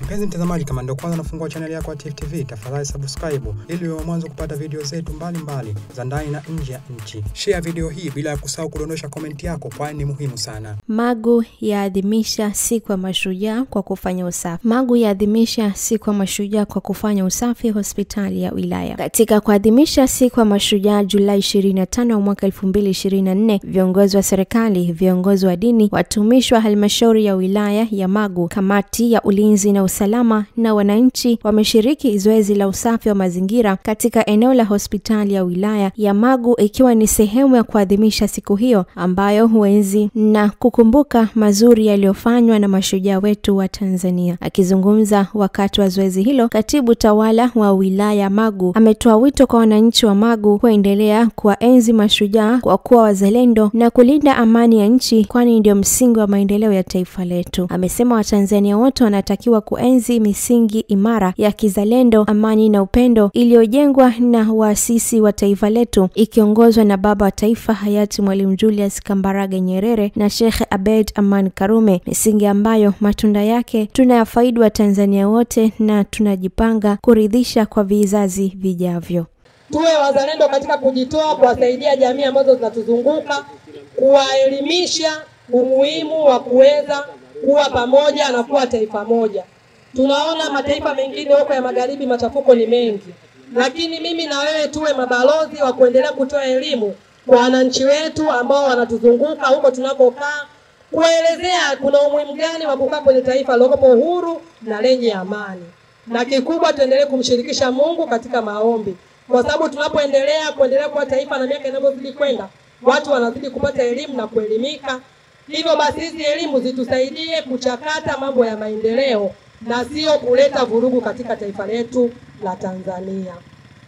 Mpenzi mtazamaji, kama ndio kwanza nafungua chaneli yako ya Tifu TV, tafadhali subscribe ili uwe mwanzo kupata video zetu mbalimbali za ndani na nje ya nchi. Share video hii bila ya kusahau kudondosha komenti yako, kwani ni muhimu sana. Magu yaadhimisha siku ya mashujaa kwa kufanya usafi. Magu yaadhimisha siku ya mashujaa kwa kufanya usafi hospitali ya wilaya. Katika kuadhimisha siku ya mashujaa Julai 25 mwaka 2024, viongozi wa serikali, viongozi wa dini, watumishi wa halmashauri ya wilaya ya Magu, kamati ya ulinzi na usalama na wananchi wameshiriki zoezi la usafi wa mazingira katika eneo la hospitali ya wilaya ya Magu ikiwa ni sehemu ya kuadhimisha siku hiyo ambayo huenzi na kukumbuka mazuri yaliyofanywa na mashujaa wetu wa Tanzania. Akizungumza wakati wa zoezi hilo, katibu tawala wa wilaya Magu ametoa wito kwa wananchi wa Magu kuendelea kuwaenzi mashujaa kwa kuwa wazalendo na kulinda amani ya nchi, kwani ndio msingi wa maendeleo ya taifa letu. Amesema Watanzania wote wanatakiwa kuenzi misingi imara ya kizalendo, amani na upendo iliyojengwa na waasisi wa taifa letu ikiongozwa na baba wa taifa hayati Mwalimu Julius Kambarage Nyerere na Sheikh Abed Aman Karume, misingi ambayo matunda yake tunayafaidi Watanzania wote na tunajipanga kuridhisha kwa vizazi vijavyo. Tuwe wazalendo katika kujitoa kuwasaidia jamii ambazo zinatuzunguka, kuwaelimisha umuhimu wa kuweza kuwa pamoja na kuwa taifa moja. Tunaona mataifa mengine huko ya magharibi machafuko ni mengi, lakini mimi na wewe tuwe mabalozi wa kuendelea kutoa elimu kwa wananchi wetu ambao wanatuzunguka huko tunapokaa kuelezea kuna umuhimu gani wa kukaa kwenye taifa lilokopo uhuru na lenye amani, na kikubwa tuendelee kumshirikisha Mungu katika maombi, kwa sababu tunapoendelea kuendelea kuwa taifa na miaka inavyozidi kwenda, watu wanazidi kupata elimu na kuelimika. Hivyo basi hizi elimu zitusaidie kuchakata mambo ya maendeleo na sio kuleta vurugu katika taifa letu la Tanzania.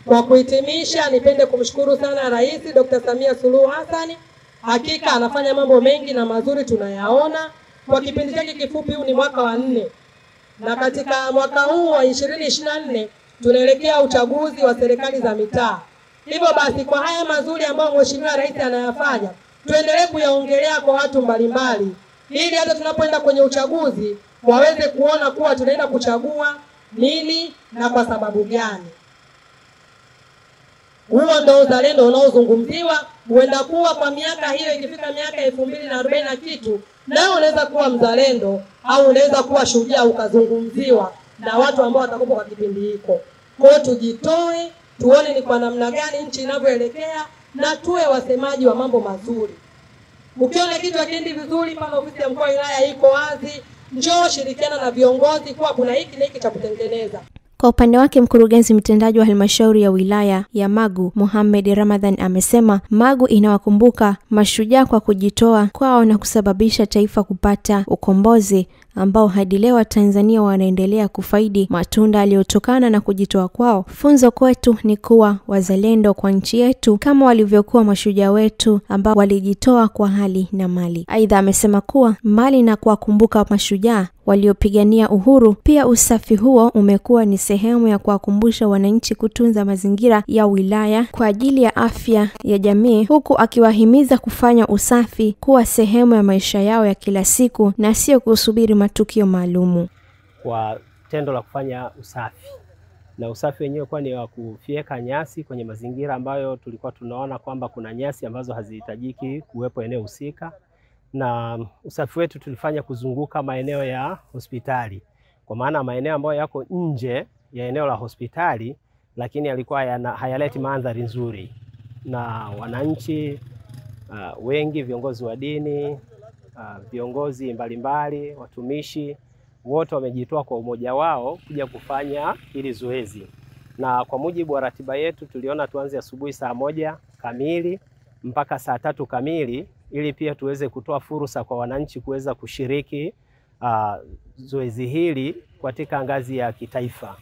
Kwa kuhitimisha, nipende kumshukuru sana Rais Dr. Samia Suluhu Hassan. Hakika anafanya mambo mengi na mazuri tunayaona. Kwa kipindi chake kifupi, huu ni mwaka wa nne, na katika mwaka huu wa ishirini ishirini na nne tunaelekea uchaguzi wa serikali za mitaa. Hivyo basi, kwa haya mazuri ambayo Mheshimiwa Rais anayafanya, tuendelee kuyaongelea kwa watu mbalimbali, ili hata tunapoenda kwenye uchaguzi waweze kuona kuwa tunaenda kuchagua nini na kwa sababu gani. Huo ndo uzalendo unaozungumziwa. Huenda kuwa kwa miaka hiyo ikifika miaka elfu mbili na arobaini na kitu, nao unaweza kuwa mzalendo au unaweza kuwa shujaa ukazungumziwa na watu ambao watakuwa kwa kipindi hiko. Kwa tujitoe, tuone ni kwa namna gani nchi inavyoelekea na tuwe wasemaji wa mambo mazuri. Ukiona kitu hakiendi vizuri, pale ofisi ya mkuu wa wilaya iko wazi, njoo shirikiana na viongozi kuwa kuna hiki na hiki cha kutengeneza. Kwa upande wake mkurugenzi mtendaji wa halmashauri ya wilaya ya Magu Mohamed Ramadhan amesema Magu inawakumbuka mashujaa kwa kujitoa kwao na kusababisha taifa kupata ukombozi ambao hadi leo Watanzania wanaendelea kufaidi matunda aliyotokana na kujitoa kwao. Funzo kwetu ni kuwa wazalendo kwa nchi yetu kama walivyokuwa mashujaa wetu ambao walijitoa kwa hali na mali. Aidha, amesema kuwa mbali na kuwakumbuka mashujaa waliopigania uhuru, pia usafi huo umekuwa ni sehemu ya kuwakumbusha wananchi kutunza mazingira ya wilaya kwa ajili ya afya ya jamii, huku akiwahimiza kufanya usafi kuwa sehemu ya maisha yao ya kila siku na sio kusubiri matukio maalumu. Kwa tendo la kufanya usafi. Na usafi wenyewe kuwa ni wa kufyeka nyasi kwenye mazingira ambayo tulikuwa tunaona kwamba kuna nyasi ambazo hazihitajiki kuwepo eneo husika. Na usafi wetu tulifanya kuzunguka maeneo ya hospitali, kwa maana maeneo ambayo yako nje ya eneo la hospitali, lakini yalikuwa hayaleti mandhari nzuri, na wananchi uh, wengi, viongozi wa dini viongozi mbalimbali, watumishi wote wamejitoa kwa umoja wao kuja kufanya hili zoezi, na kwa mujibu wa ratiba yetu tuliona tuanze asubuhi saa moja kamili mpaka saa tatu kamili ili pia tuweze kutoa fursa kwa wananchi kuweza kushiriki uh, zoezi hili katika ngazi ya kitaifa.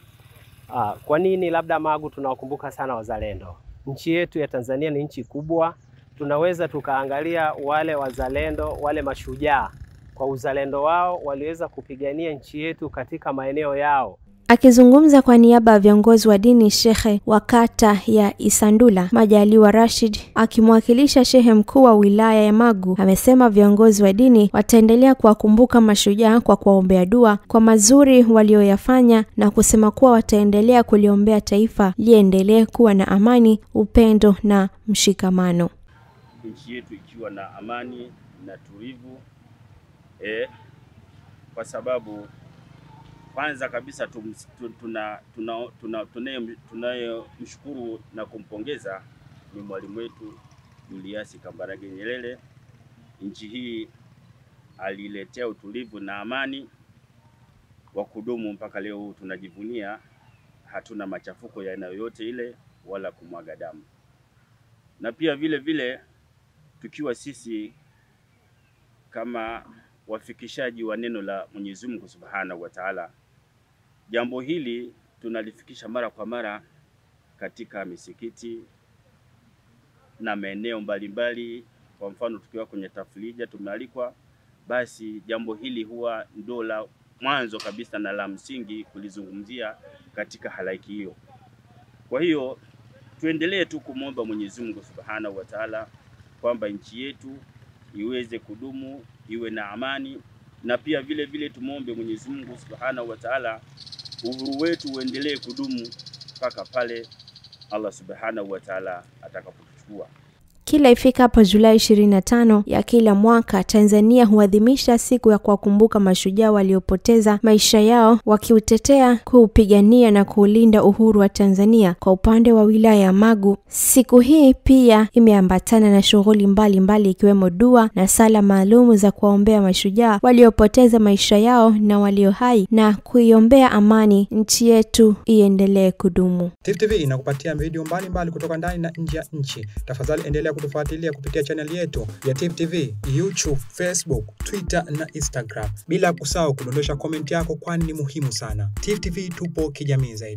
Uh, kwa nini labda Magu tunawakumbuka sana wazalendo? Nchi yetu ya Tanzania ni nchi kubwa, tunaweza tukaangalia wale wazalendo, wale mashujaa kwa uzalendo wao waliweza kupigania nchi yetu katika maeneo yao Akizungumza kwa niaba ya viongozi wa dini, shehe wa kata ya Isandula Majaliwa Rashid akimwakilisha shehe mkuu wa wilaya ya Magu amesema viongozi wa dini wataendelea kuwakumbuka mashujaa kwa kuwaombea dua kwa mazuri walioyafanya na kusema kuwa wataendelea kuliombea taifa liendelee kuwa na amani, upendo na mshikamano. Nchi yetu ikiwa na amani na tulivu eh, kwa sababu kwanza kabisa tunayemshukuru na kumpongeza ni mwalimu wetu Julius Kambarage Nyerere. Nchi hii aliletea utulivu na amani wa kudumu mpaka leo tunajivunia, hatuna machafuko ya aina yoyote ile wala kumwaga damu, na pia vile vile tukiwa sisi kama wafikishaji wa neno la Mwenyezi Mungu Subhanahu wa Ta'ala, jambo hili tunalifikisha mara kwa mara katika misikiti na maeneo mbalimbali. Kwa mfano, tukiwa kwenye tafrija tumealikwa, basi jambo hili huwa ndo la mwanzo kabisa na la msingi kulizungumzia katika halaiki hiyo. Kwa hiyo tuendelee tu kumwomba Mwenyezi Mungu Subhanahu wa Ta'ala kwamba nchi yetu iweze kudumu, iwe na amani, na pia vile vile tumwombe Mwenyezi Mungu Subhanahu wa Ta'ala uhuru wetu uendelee kudumu mpaka pale Allah Subhanahu wa Ta'ala atakapotuchukua. Kila ifikapo Julai 25 ya kila mwaka, Tanzania huadhimisha siku ya kuwakumbuka mashujaa waliopoteza maisha yao wakiutetea, kuupigania na kuulinda uhuru wa Tanzania. Kwa upande wa wilaya ya Magu, siku hii pia imeambatana na shughuli mbalimbali ikiwemo dua na sala maalumu za kuwaombea mashujaa waliopoteza maisha yao na walio hai na kuiombea amani nchi yetu iendelee kudumu. Tifu TV inakupatia video mbalimbali kutoka ndani na nje ya nchi. Tafadhali endelea kutufuatilia kupitia chaneli yetu ya Tifu TV, YouTube, Facebook, Twitter na Instagram, bila kusahau kudondosha komenti yako, kwani ni muhimu sana. Tifu TV tupo kijamii zaidi.